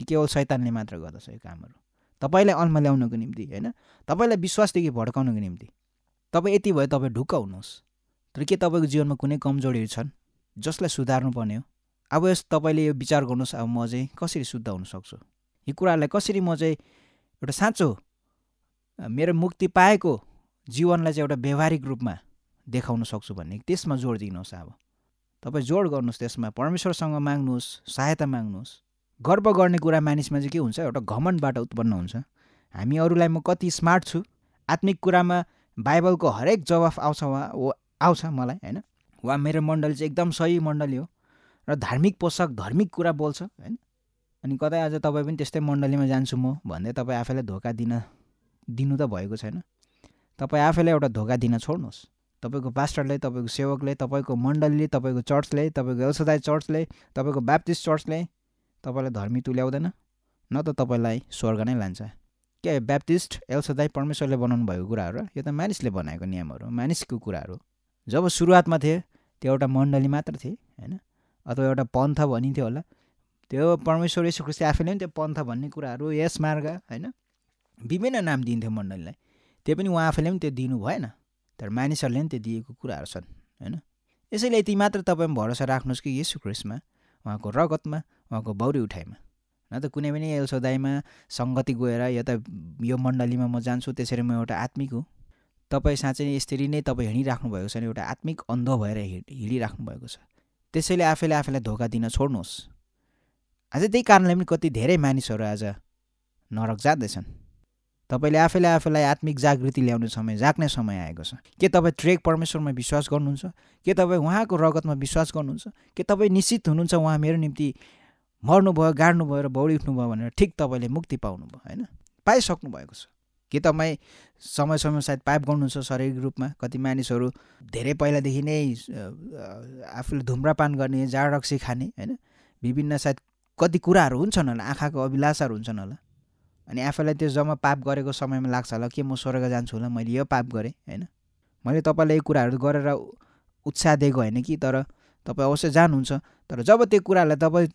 केवल शैतानले मात्र गर्दछ यो कामहरू। तपाईँलाई अल्मा ल्याउनको निम्ति होइन? तपाईँलाई विश्वासदेखि भड्काउनको निम्ति। तपाईँ यति भयो तपाईँ ढुक्क हुनुहोस्। तर के तपाईँको जीवनमा कुनै कमजोरीहरू छन् जसलाई सुधार्नु पर्ने हो? अब यस तपाईँले यो विचार गर्नुहोस् अब म चाहिँ कसरी शुद्ध हुन सक्छु यो कुराहरूलाई कसरी म चाहिँ एउटा साँचो मेरो मुक्ति पाएको जीवनलाई चाहिँ एउटा व्यवहारिक रूपमा देखाउन सक्छु भन्ने त्यसमा जोड दिनुहोस् अब। तपाईँ जोड गर्नुहोस् त्यसमा परमेश्वरसँग माग्नुहोस् सहायता माग्नुहोस्। गर्व गर्ने कुरा मानिसमा चाहिँ के हुन्छ एउटा घमण्डबाट उत्पन्न हुन्छ। हामी अरूलाई म कति स्मार्ट छु आत्मिक कुरामा बाइबलको हरेक जवाफ आउँछ वा आउँछ मलाई होइन? वा मेरो मण्डली चाहिँ एकदम सही मण्डली हो। र धार्मिक पोसाक धार्मिक कुरा बोल्छ होइन? अनि कतै आज तपाईँ पनि त्यस्तै मण्डलीमा जान्छु म भन्दै तपाईँ आफैलाई धोका दिन दिनु त भएको छैन। तपाईँ आफैलाई एउटा धोका दिन छोड्नुहोस्। तपाईँको पास्टरले तपाईँको सेवकले तपाईँको मण्डलीले तपाईँको चर्चले तपाईँको एल्सदाय चर्चले तपाईँको ब्याप्टिस्ट चर्चले तपाईँलाई धर्मी तुल्याउँदैन न त तपाईँलाई स्वर्ग नै लान्छ। के ब्याप्टिस्ट एल्सदाय परमेश्वरले बनाउनु भएको कुराहरू यो त मानिसले बनाएको नियमहरू मानिसको कुराहरू जब सुरुवातमा थिए त्यो एउटा मण्डली मात्र थिए होइन? अथवा एउटा पन्थ भनिन्थ्यो होला। त्यो परमेश्वर खुसी आफैले पनि त्यो पन्थ भन्ने कुराहरू यस मार्ग होइन? विभिन्न नाम दिन्थ्यो मण्डलीलाई। त्यो पनि उहाँ आफैले पनि त्यो दिनु भएन। तर मानिसहरूले पनि त्यो दिएको कुराहरू छन् होइन? यसैले यति मात्र तपाईँ भरोसा राख्नुहोस् कि क्रिस्टमा उहाँको रगतमा उहाँको बौरी उठाइमा। न त कुनै पनि एल्सोदाईमा सङ्गति गएर या त यो मण्डलीमा म जान्छु त्यसरी म एउटा आत्मिक हो। तपाईँ साँच्चै यसरी नै तपाईँ हिँडिराख्नु भएको छ एउटा आत्मिक अन्ध भएर हिँडिराख्नु भएको छ। त्यसैले आफैले आफैलाई धोका दिन छोड्नुहोस्। अझै त्यही कारणले पनि कति धेरै मानिसहरू आज नरक जाँदैछन्। तपाईँले आफैले आफैलाई आत्मिक जागृति ल्याउने समय जाग्ने समय आएको छ। के तपाईँ ट्रेक परमेश्वरमा विश्वास गर्नुहुन्छ? के तपाईँ उहाँको रगतमा विश्वास गर्नुहुन्छ? के तपाईँ निश्चित हुनुहुन्छ उहाँ मेरो निम्ति मर्नुभयो गाड्नुभयो र बौडी उठ्नुभयो भनेर ठिक तपाईँले मुक्ति पाउनुभयो होइन? पाइसक्नु भएको छ। के तपाईँ समय समय सायद पाइप गर्नुहुन्छ शारीरिक रूपमा? कति मानिसहरू धेरै पहिलादेखि नै आफूले धुम्रापान गर्ने जाड रक्सी खाने होइन? विभिन्न सायद कति कुराहरू हुन्छन् होला आँखाको अभिलाषाहरू हुन्छन् होला। अनि आफैलाई त्यो जम्मा पाप गरेको समयमा लाग्छ होला के म स्वर्ग जान्छु होला? मैले यो पाप गरेँ होइन? मैले तपाईँलाई यो कुराहरू गरेर उत्साह दिएको होइन कि? तर तपाईँ अवश्य जानुहुन्छ। तर जब त्यो कुराहरूलाई तपाईँ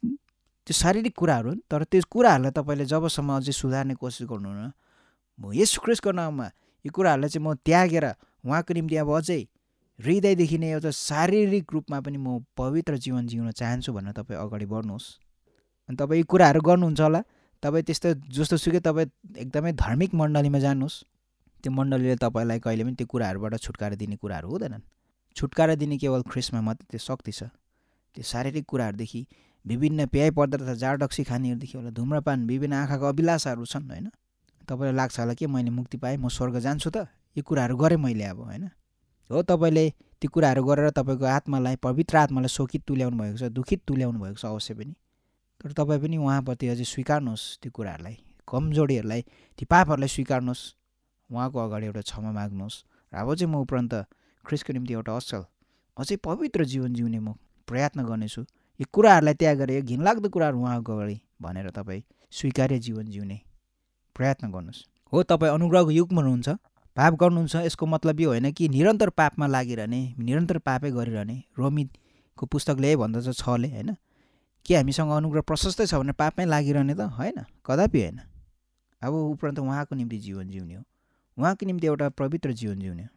त्यो शारीरिक कुराहरू तर त्यो कुराहरूलाई तपाईँले जबसम्म अझै सुधार्ने कोसिस गर्नुहुन्न म यस क्रिस्टको नाममा यो कुराहरूलाई चाहिँ म त्यागेर उहाँको निम्ति अब अझै हृदयदेखि नै एउटा शारीरिक रूपमा पनि म पवित्र जीवन जिउन चाहन्छु भनेर तपाईँ अगाडि बढ्नुहोस्। अनि तपाईँ यी कुराहरू गर्नुहुन्छ होला। तपाईँ त्यस्तो जस्तो सुकै तपाईँ एकदमै धार्मिक मण्डलीमा जानुहोस्। त्यो मण्डलीले तपाईँलाई कहिले पनि त्यो कुराहरूबाट छुटकारा दिने कुराहरू हुँदैनन् छुटकारा दिने केवल ख्रिसमा मात्रै त्यो शक्ति छ। त्यो शारीरिक कुराहरूदेखि विभिन्न पेय पदार्थ जाडक्सी खानेहरूदेखि होला धुम्रपान विभिन्न आँखाको अभिलाषाहरू छन् होइन? तपाईँलाई लाग्छ होला कि मैले मुक्ति पाएँ म स्वर्ग जान्छु त? यो कुराहरू गरेँ मैले अब होइन? हो तपाईँले ती कुराहरू गरेर तपाईँको आत्मालाई पवित्र आत्मालाई शोकित तुल्याउनु भएको छ दुखित तुल्याउनु भएको छ अवश्य पनि। तर तपाईँ पनि उहाँप्रति अझै स्वीकार्नुहोस् त्यो कुराहरूलाई कमजोरीहरूलाई ती पापहरूलाई स्वीकार्नुहोस्। उहाँको अगाडि एउटा क्षमा माग्नुहोस्। र अब चाहिँ म उपरान्त ख्रिसको निम्ति एउटा असल अझै पवित्र जीवन जिउने म प्रयत्न गर्नेछु। यो कुराहरूलाई त्याग गरेर घिनलाग्दो कुराहरू उहाँको अगाडि भनेर तपाईँ स्वीकार्य जीवन जिउने प्रयत्न गर्नुहोस्। हो तपाईँ अनुग्रहको युगमा हुनुहुन्छ पाप गर्नुहुन्छ यसको मतलब यो होइन कि निरन्तर पापमा लागिरहने निरन्तर पापै गरिरहने। रोमितको पुस्तकले भन्दछ छले होइन? के हामीसँग अनुग्रह प्रशस्तै छ भने पापमै लागिरहने त होइन? कदापि होइन। अब उपरान्त उहाँको निम्ति जीवन जिउने हो। उहाँको निम्ति एउटा पवित्र जीवन जिउने हो।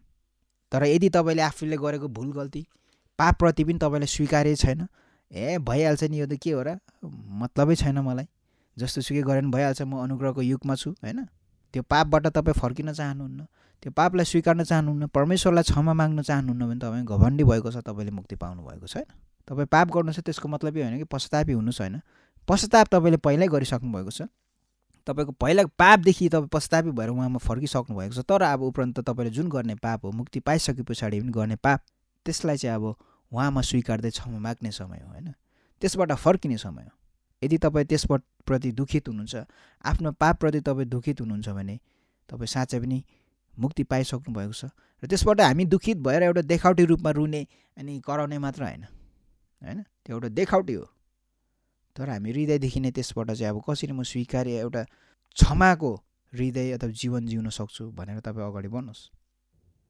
तर यदि तपाईँले आफूले गरेको भुल गल्ती पापप्रति पनि तपाईँले स्वीकार्य छैन ए भइहाल्छ नि यो त के हो र? मतलबै छैन मलाई। जस्तो सुकै गरेर भइहाल्छ म अनुग्रहको युगमा छु होइन? त्यो पापबाट तपाईँ फर्किन चाहनुहुन्न। त्यो पापलाई स्वीकार्न चाहनुहुन्न परमेश्वरलाई क्षमा माग्न चाहनुहुन्न भने तपाईँ घमण्डी भएको छ तपाईँले मुक्ति पाउनु भएको छैन तपाईँ पाप गर्नु छ त्यसको मतलब यो होइन कि पश्चातापी हुनुहोस् होइन? पश्चाताप तपाईँले पहिल्यै गरिसक्नु भएको छ। तपाईँको पहिला पापदेखि तपाईँ पश्चातापी भएर उहाँमा फर्किसक्नु भएको छ तर अब उपरान्त तपाईँले जुन गर्ने पाप हो मुक्ति पाइसके पछाडि पनि गर्ने पाप त्यसलाई चाहिँ अब उहाँमा स्वीकार्दै क्षमा माग्ने समय हो होइन? त्यसबाट फर्किने समय हो। यदि तपाईँ त्यसबाट प्रति दुखित हुनुहुन्छ आफ्नो पापप्रति तपाईँ दुखित हुनुहुन्छ भने तपाईँ साँच्चै पनि मुक्ति पाइसक्नु भएको छ र त्यसबाट हामी दुखित भएर एउटा देखावटी रूपमा रुने अनि कराउने मात्र होइन होइन? त्यो एउटा देखावटी हो। तर हामी हृदयदेखि नै त्यसबाट चाहिँ अब कसरी म स्वीकार्य एउटा क्षमाको हृदय अथवा जीवन जिउन सक्छु भनेर तपाईँ अगाडि बढ्नुहोस्।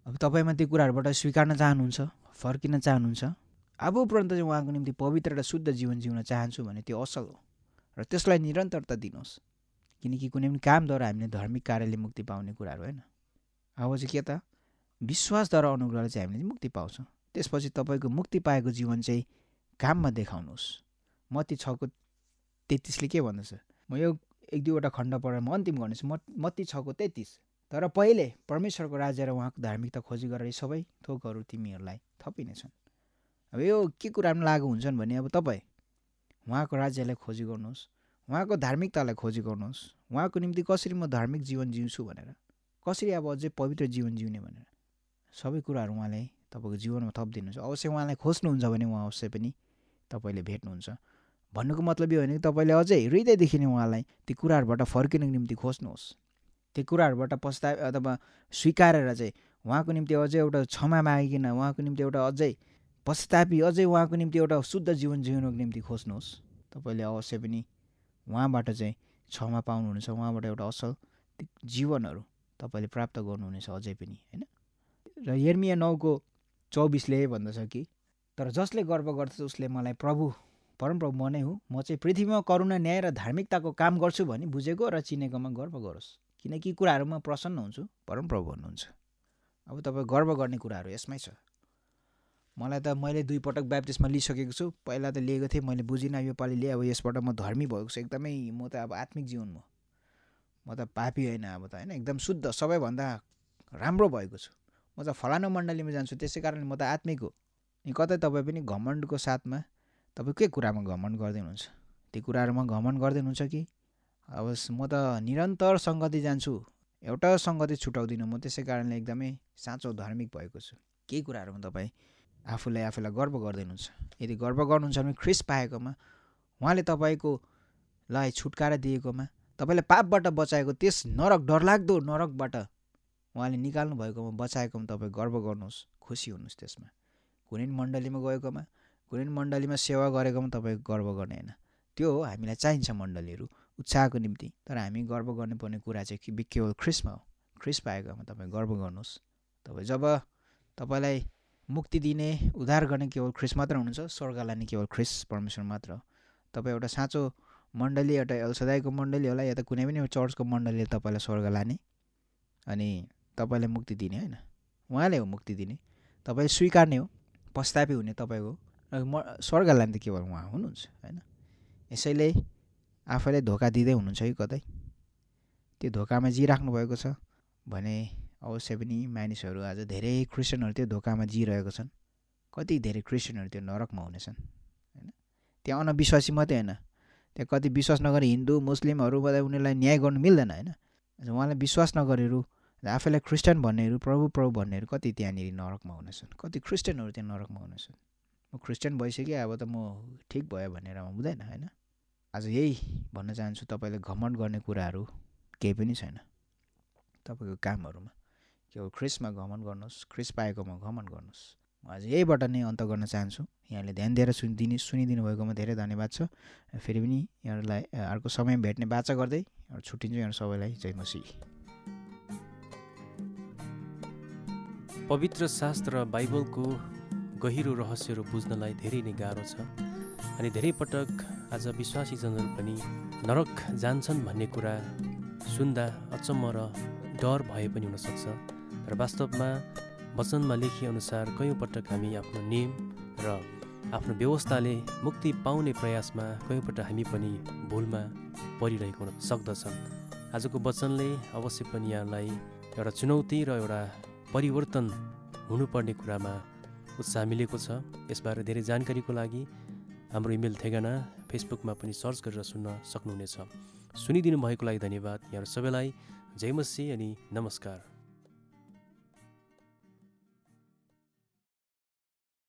अब तपाईँमा त्यो कुराहरूबाट स्वीकार्न चाहनुहुन्छ फर्किन चाहनुहुन्छ अब उपरान्त चाहिँ उहाँको निम्ति पवित्र र शुद्ध जीवन जिउन चाहन्छु भने त्यो असल हो। र त्यसलाई निरन्तरता दिनुहोस्। किनकि कुनै पनि कामद्वारा हामीले धार्मिक कार्यले मुक्ति पाउने कुराहरू होइन। अब चाहिँ के त? विश्वासद्वारा अनुग्रहले चाहिँ हामीले मुक्ति पाउँछौँ। त्यसपछि तपाईँको मुक्ति पाएको जीवन चाहिँ काममा देखाउनुहोस्। मती छको तेत्तिसले के भन्दछ? म यो एक दुईवटा खण्ड पढेर म अन्तिम गर्नेछु। म मत्ती छको तेत्तिस। तर पहिले परमेश्वरको राज्य र उहाँको धार्मिकता खोजी गरेर सबै थोकहरू तिमीहरूलाई थपिनेछन्। अब यो के कुरामा लागु हुन्छन् भने अब तपाईँ उहाँको राज्यलाई खोजी गर्नुहोस् उहाँको धार्मिकतालाई खोजी गर्नुहोस् उहाँको निम्ति कसरी म धार्मिक जीवन जिउँछु भनेर कसरी अब अझै पवित्र जीवन जिउने भनेर सबै कुराहरू उहाँले तपाईँको जीवनमा थपिदिनुहुन्छ। अवश्य उहाँलाई खोज्नुहुन्छ भने उहाँ अवश्य पनि तपाईँले भेट्नुहुन्छ। भन्नुको मतलब यो होइन कि तपाईँले अझै हृदयदेखि नै उहाँलाई ती कुराहरूबाट फर्किनुको निम्ति खोज्नुहोस्। त्यो कुराहरूबाट पस्ता अथवा स्वीकारेर चाहिँ उहाँको निम्ति अझै एउटा क्षमा मागिकन उहाँको निम्ति एउटा अझै पश्चातापी अझै उहाँको निम्ति एउटा शुद्ध जीवन जिउनुको निम्ति खोज्नुहोस्। तपाईँले अवश्य पनि उहाँबाट चाहिँ क्षमा पाउनुहुनेछ उहाँबाट एउटा असल जीवनहरू तपाईँले प्राप्त गर्नुहुनेछ अझै पनि होइन? र यर्मिया नौको चौबिसले भन्दछ कि तर जसले गर्व गर्दछ उसले मलाई प्रभु परमप्रभु म नै हुँ। म चाहिँ पृथ्वीमा करुणा न्याय र धार्मिकताको काम गर्छु भने बुझेको र चिनेकोमा गर्व गरोस्। किनकि कुराहरूमा प्रसन्न हुन्छु परमप्रभु भन्नुहुन्छ। अब तपाईँ गर्व गर्ने कुराहरू यसमै छ। मलाई त मैले दुई पटक ब्याप्टिस्टमा लिइसकेको छु। पहिला त लिएको थिएँ मैले बुझिनँ योपालि लिएँ अब यसबाट म धर्मी भएको छु। एकदमै म त अब आत्मिक जीवन म। म त पापी होइन अब त होइन? एकदम शुद्ध सबैभन्दा राम्रो भएको छु। म त फलानु मण्डलीमा जान्छु त्यसै कारण म त आत्मिक हो। अनि कतै तपाईँ पनि घमण्डको साथमा तपाईँ के कुरामा घमण्ड गर्दै हुनुहुन्छ? ती कुराहरूमा घमण्ड गर्दै हुनुहुन्छ कि? अब म त निरन्तर सङ्गति जान्छु। एउटा सङ्गति छुट्याउँदिनँ म त्यसै कारणले एकदमै साँचो धार्मिक भएको छु। केही कुराहरूमा तपाईँ आफूलाई आफूलाई गर्व गर्दै हुनुहुन्छ। यदि गर्व गर्नुहुन्छ भने ख्रिस पाएकोमा उहाँले तपाईँको लाई छुटकारा दिएकोमा तपाईँले पापबाट बचाएको त्यस नरक डरलाग्दो नरकबाट उहाँले निकाल्नु भएकोमा बचाएकोमा तपाईँ गर्व गर्नुहोस् खुसी हुनुहोस् त्यसमा। कुनै मण्डलीमा गएकोमा कुनै मण्डलीमा सेवा गरेकोमा तपाईँ गर्व गर्ने होइन। त्यो हो हामीलाई चाहिन्छ मण्डलीहरू उत्साहको निम्ति। तर हामी गर्व गर्नुपर्ने कुरा चाहिँ केवल ख्रिसमा हो ख्रिस पाएकोमा तपाईँ गर्व गर्नुहोस्। तपाईँ जब तपाईँलाई मुक्ति दिने उद्धार गर्ने केवल ख्रिस मात्र हुनुहुन्छ स्वर्ग लाने केवल ख्रिस परमेश्वर मात्र। तपाईँ एउटा साँचो मण्डली एउटा एलसदाईको मण्डली होला या त कुनै पनि चर्चको मण्डलीले तपाईँलाई स्वर्ग लाने अनि तपाईँलाई मुक्ति दिने होइन? उहाँले हो मुक्ति दिने। तपाईँ स्वीकार्ने हो पस्तापी हुने तपाईँको म स्वर्ग लाने त केवल उहाँ हुनुहुन्छ होइन? यसैले आफैलाई धोका दिँदै हुनुहुन्छ कि कतै। त्यो धोकामा जिराख्नु भएको छ भने अवश्य पनि मानिसहरू आज धेरै क्रिस्चियनहरू त्यो धोकामा जिरहेको छन्। कति धेरै क्रिस्चियनहरू त्यो नरकमा हुनेछन् होइन? त्यहाँ अनविश्वासी मात्रै होइन। त्यहाँ कति विश्वास नगरे हिन्दू मुस्लिमहरूबाट उनीहरूलाई न्याय गर्नु मिल्दैन होइन? उहाँलाई विश्वास नगरेहरू आफैलाई क्रिस्चियन भन्नेहरू प्रभु प्रभु भन्नेहरू कति त्यहाँनिर नरकमा हुनेछन्? कति क्रिस्चियनहरू त्यहाँ नरकमा हुनेछन्? म क्रिस्चियन भइसकेँ अब त म ठिक भयो भनेर हुँदैन होइन? आज यही भन्न चाहन्छु तपाईँले घमण्ड गर्ने कुराहरू केही पनि छैन। तपाईँको कामहरूमा। केवल ख्रिसमा घमन गर्नुहोस् ख्रिस पाएकोमा घमन गर्नुहोस्। म आज यहीबाट नै अन्त गर्न चाहन्छु। यहाँले ध्यान दिएर सुनिदिने सुनिदिनु भएकोमा धेरै धन्यवाद छ। फेरि पनि यहाँहरूलाई अर्को समय भेट्ने बाचा गर्दै छुट्टिन्छु यहाँ सबैलाई जय मसी। पवित्र शास्त्र बाइबलको गहिरो रहस्यहरू बुझ्नलाई धेरै नै गाह्रो छ अनि धेरै पटक आज विश्वासी जनहरू पनि नरक जान्छन् भन्ने कुरा सुन्दा अचम्म र डर भए पनि हुनसक्छ। र वास्तवमा वचनमा लेखिएअनुसार कयौँ पटक हामी आफ्नो नियम र आफ्नो व्यवस्थाले मुक्ति पाउने प्रयासमा कयौँपटक हामी पनि भुलमा परिरहेको सक्दछन्। आजको वचनले अवश्य पनि यहाँलाई एउटा चुनौती र एउटा परिवर्तन हुनुपर्ने कुरामा उत्साह मिलेको छ। यसबारे धेरै जानकारीको लागि हाम्रो इमेल ठेगाना फेसबुकमा पनि सर्च गरेर सुन्न सक्नुहुनेछ। सुनिदिनु भएको लागि धन्यवाद। यहाँ सबैलाई जय मसी अनि नमस्कार।